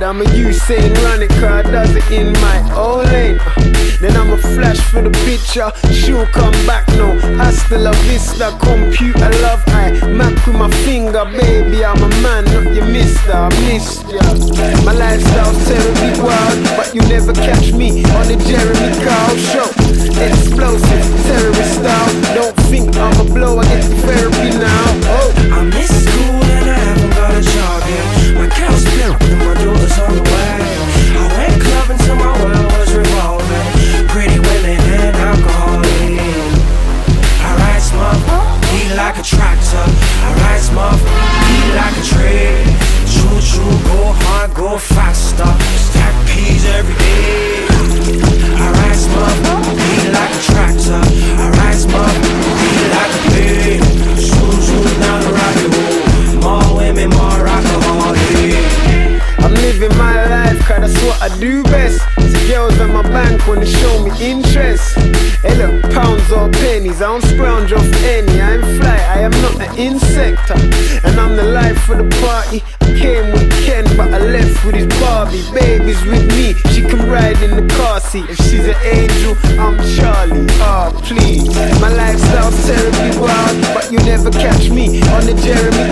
rugged, I'm a Usain run it, car does it in my own lane. Then I'm a flash for the picture, she'll come back no. Hasta la vista, computer love I Mac with my finger, baby, I'm a man, not your mister, I missed ya. My lifestyle's terribly wild, but you never catch me on the Jeremy Kyle show. Do best. See girls on my bank they show me interest. Hey look, pounds or pennies, I don't scrounge off any. I'm fly, I am not an insect. And I'm the life for the party. I came with Ken, but I left with his Barbie. Baby's with me, she can ride in the car seat. If she's an angel, I'm Charlie. Ah, please. My lifestyle's terribly wild, but you never catch me on the Jeremy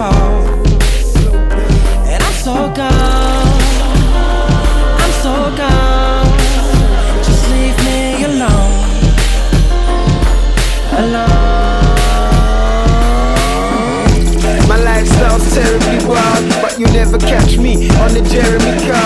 fall. And I'm so gone. I'm so gone. Just leave me alone. Alone. My lifestyle's terribly wild, but you never catch me on the Jeremy Kyle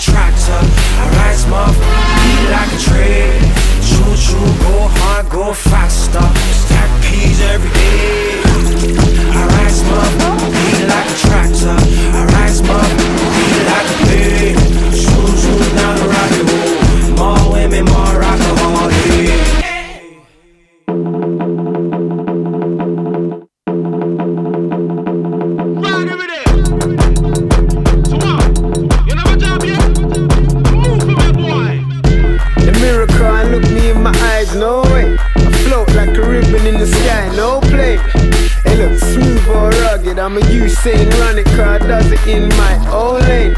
tractor. I ride smooth, eat like a tree. Choo choo, go hard, go faster. Stack peas every day. I'm a Usain run it, car does it in my own lane.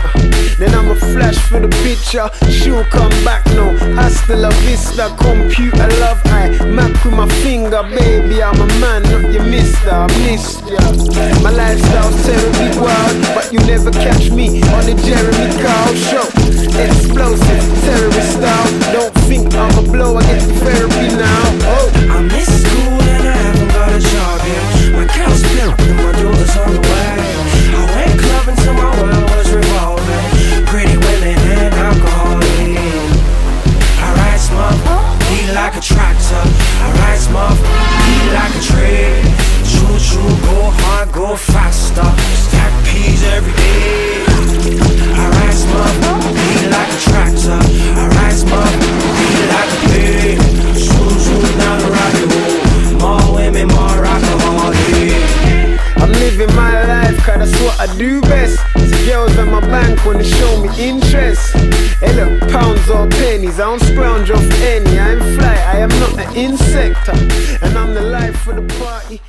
Then I'm a flash for the picture, she'll come back no. Hasta la vista, computer love I Mac with my finger, baby, I'm a man, not your mister, I missed ya. My lifestyle's terribly wild, but you never catch me on the Jeremy Kyle show. Explosive, terrorist style. Don't think I'm a blow, I get the therapy now. Oh. Interest. Hey look, pounds or pennies, I don't scrounge off any. I'm fly, I am not an insect. And I'm the life for the party.